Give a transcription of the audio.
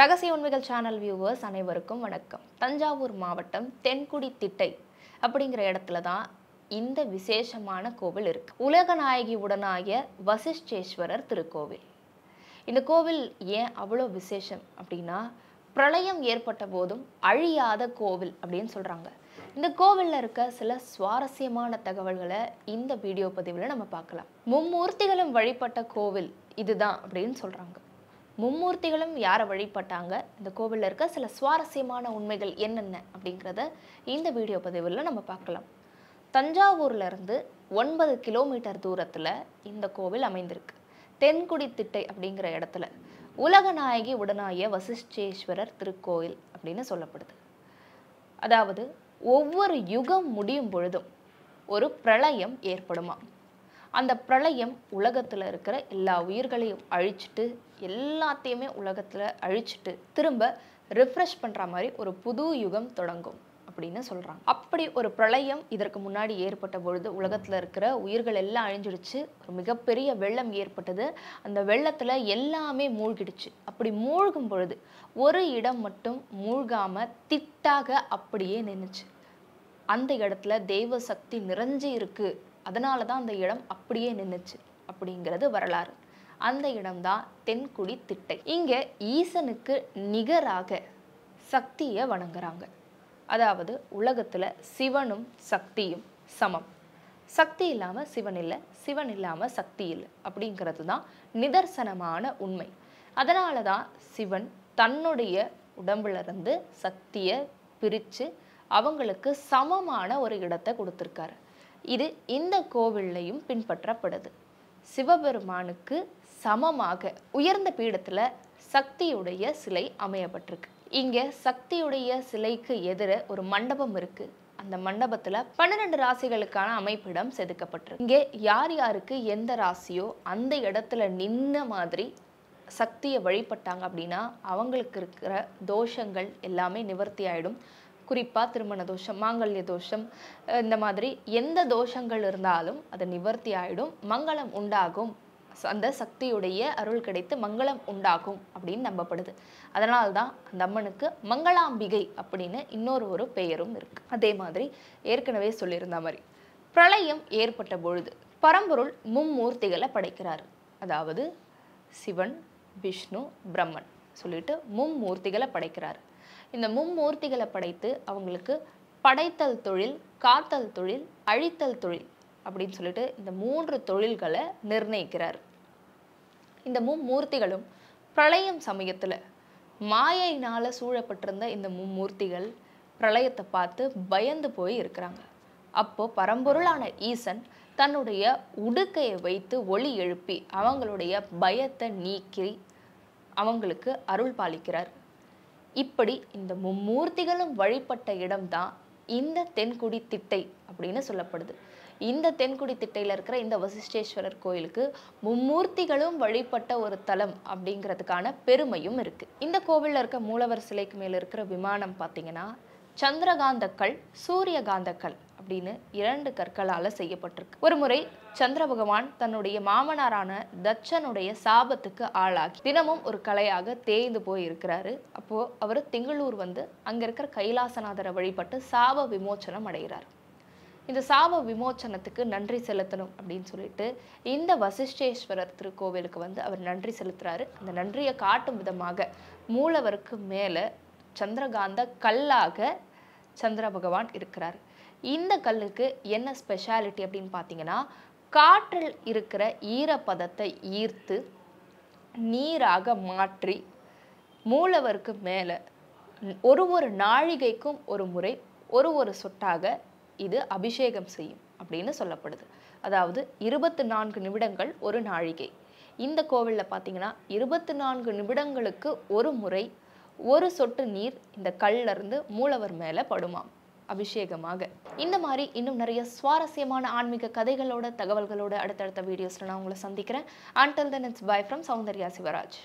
ரகசிய உண்மைகள் channel viewers அனைவருக்கும் வணக்கம். தஞ்சாவூர் மாவட்டம் தென்குடி திட்டை அப்படிங்கிற இடத்துல தான் இந்த விசேஷமான கோவில் இருக்கு. உலகநாயகி உடனாகிய வசிஷ்டேஸ்வரர் திருக்கோவில். இந்த கோவில் ஏன் அவ்வளோ விசேஷம் அப்படின்னா பிரளயம் ஏற்பட்ட போதும் அழியாத கோவில் அப்படின்னு சொல்கிறாங்க இந்த கோவிலில் இருக்க சில சுவாரஸ்யமான தகவல்களை இந்த வீடியோ பதிவில் நம்ம பார்க்கலாம். மும்மூர்த்திகளும் வழிபட்ட கோவில் இதுதான் அப்படின்னு சொல்கிறாங்க மும்மூர்த்திகளும் யாரை வழிபட்டாங்க? இந்த கோவிலில் இருக்க சில சுவாரஸ்யமான உண்மைகள் என்னென்ன? அப்படிங்கிறத இந்த வீடியோ பதிவில் நம்ம பார்க்கலாம். தஞ்சாவூர்லேருந்து ஒன்பது கிலோமீட்டர் தூரத்தில் இந்த கோவில் அமைந்திருக்கு. தென்குடி திட்டை அப்படிங்கிற இடத்துல. உலகநாயகி உடனாய வசிஷ்டேஸ்வரர் திருக்கோயில் அப்படின்னு சொல்லப்படுது. அதாவது ஒவ்வொரு யுகம் முடியும் பொழுதும் ஒரு பிரளயம் ஏற்படுமா? அந்த பிரளயம் உலகத்தில் இருக்கிற எல்லா உயிர்களையும் அழிச்சிட்டு எல்லாத்தையுமே உலகத்தில் அழிச்சிட்டு திரும்ப ரிஃப்ரெஷ் பண்ணுற மாதிரி ஒரு புது யுகம் தொடங்கும் அப்படின்னு சொல்கிறாங்க அப்படி ஒரு பிரளயம் இதற்கு முன்னாடி ஏற்பட்ட பொழுது உலகத்தில் இருக்கிற உயிர்கள் எல்லாம் அழிஞ்சிடுச்சு. ஒரு மிகப்பெரிய வெள்ளம் ஏற்பட்டது. அந்த வெள்ளத்தில் எல்லாமே மூழ்கிடுச்சு. அப்படி மூழ்கும் பொழுது ஒரு இடம் மட்டும் மூழ்காமல் திட்டாக அப்படியே நின்றுச்சு அந்த இடத்துல தெய்வ சக்தி நிறைஞ்சு இருக்குது அதனால தான் அந்த இடம் அப்படியே நின்றுச்சு அப்படிங்கிறது வரலாறு. அந்த இடம்தான் தென்குடி திட்டை. இங்கே ஈசனுக்கு நிகராக சக்தியை வணங்குறாங்க. அதாவது உலகத்தில் சிவனும் சக்தியும் சமம். சக்தி இல்லாமல் சிவன் இல்லை சிவன் இல்லாமல் சக்தி இல்லை அப்படிங்கிறது தான் நிதர்சனமான உண்மை. அதனால தான் சிவன் தன்னுடைய உடம்புலருந்து சக்தியை பிரித்து அவங்களுக்கு சமமான ஒரு இடத்தை கொடுத்துருக்காரு. இது இந்த கோவில்லையும் பின்பற்றப்படுது. சிவபெருமானுக்கு சமமாக உயர்ந்த பீடத்தில் சக்தியுடைய சிலை அமையப்பட்டிருக்கு. இங்கே சக்தியுடைய சிலைக்கு எதிர ஒரு மண்டபம் இருக்கு. அந்த மண்டபத்தில் பன்னிரெண்டு ராசிகளுக்கான அமைப்பிடம் செதுக்கப்பட்டிருக்கு. இங்கே யார் யாருக்கு எந்த ராசியோ அந்த இடத்துல நின்ன மாதிரி சக்தியை வழிபட்டாங்க அப்படின்னா அவங்களுக்கு இருக்கிற தோஷங்கள் எல்லாமே நிவர்த்தி ஆகிடும் குறிப்பாக திருமண தோஷம் மாங்கல்ய தோஷம் இந்த மாதிரி எந்த தோஷங்கள் இருந்தாலும் அது நிவர்த்தி ஆகிடும் மங்களம் உண்டாகும். அந்த சக்தியுடைய அருள் கிடைத்து மங்களம் உண்டாகும் அப்படின்னு நம்பப்படுது. அதனால தான் அந்த அம்மனுக்கு மங்களாம்பிகை அப்படின்னு இன்னொரு ஒரு பெயரும் இருக்கு. அதே மாதிரி ஏற்கனவே சொல்லியிருந்த மாதிரி பிரளயம் ஏற்பட்ட பொழுது பரம்பொருள் மும்மூர்த்திகளை படைக்கிறார். அதாவது சிவன் விஷ்ணு பிரம்மன். சொல்லிட்டு மும்மூர்த்திகளை படைக்கிறார். இந்த மும்மூர்த்திகளை படைத்து அவங்களுக்கு படைத்தல் தொழில் காத்தல் தொழில் அழித்தல் தொழில் அப்படின்னு சொல்லிட்டு இந்த மூன்று தொழில்களை நிர்ணயிக்கிறார். இந்த மும்மூர்த்திகளும் பிரளயம் சமயத்தில் மாயையினால சூழப்பட்டிருந்த இந்த மும்மூர்த்திகள் பிரளயத்தை பார்த்து பயந்து போய் இருக்கிறாங்க. அப்போ பரம்பொருளான ஈசன் தன்னுடைய உடுக்கையை வைத்து ஒளி எழுப்பி அவங்களுடைய பயத்தை நீக்கி அவங்களுக்கு அருள் பாலிக்கிறார். இப்படி இந்த மும்மூர்த்திகளும் வழிபட்ட இடம்தான் இந்த தென்குடி திட்டை அப்படின்னு சொல்லப்படுது. இந்த தென்குடி திட்டையில் இருக்கிற இந்த வசிஷ்டேஸ்வரர் கோயிலுக்கு மும்மூர்த்திகளும் வழிபட்ட ஒரு தலம் அப்படிங்கிறதுக்கான பெருமையும் இருக்குது இந்த கோவிலில் இருக்க மூலவர் சிலைக்கு மேலே இருக்கிற விமானம் பார்த்தீங்கன்னா சந்திரகாந்த கல் அப்படின்னு இரண்டு கற்களால் செய்யப்பட்டிருக்கு. ஒரு முறை சந்திர பகவான் தன்னுடைய மாமனாரான தட்சனுடைய சாபத்துக்கு ஆளாகி தினமும் ஒரு கலையாக தேய்ந்து போய் இருக்கிறாரு அப்போ அவர் திங்களூர் வந்து அங்க இருக்கிற கைலாசநாதரை வழிபட்டு சாப விமோச்சனம் அடைகிறார். இந்த சாப விமோச்சனத்துக்கு நன்றி செலுத்தணும் அப்படின்னு சொல்லிட்டு இந்த வசிஷ்டேஸ்வரர் திருக்கோவிலுக்கு வந்து அவர் நன்றி செலுத்துறாரு. அந்த நன்றியை காட்டும் விதமாக மூலவருக்கு மேலே சந்திரகாந்த கல்லாக சந்திர பகவான் இருக்கிறார். இந்த கல்லுக்கு என்ன ஸ்பெஷாலிட்டி அப்படின்னு பார்த்தீங்கன்னா காற்றில் இருக்கிற ஈரப்பதத்தை ஈர்த்து நீராக மாற்றி மூலவருக்கு மேலே ஒரு ஒரு நாழிகைக்கும் ஒரு முறை ஒரு ஒரு சொட்டாக இது அபிஷேகம் செய்யும் அப்படின்னு சொல்லப்படுது. அதாவது இருபத்து நான்கு நிமிடங்கள் ஒரு நாழிகை. இந்த கோவிலில் பார்த்தீங்கன்னா இருபத்து நான்கு நிமிடங்களுக்கு ஒரு முறை ஒரு சொட்டு நீர் இந்த கல்லிருந்து மூலவர் மேலே படுமாம் அபிஷேகமாக. இந்த மாதிரி இன்னும் நிறைய சுவாரஸ்யமான ஆன்மீக கதைகளோட தகவல்களோட அடுத்தடுத்த வீடியோஸ்ல நான் உங்களை சந்திக்கிறேன். Until then it's bye from Soundarya Sivaraj.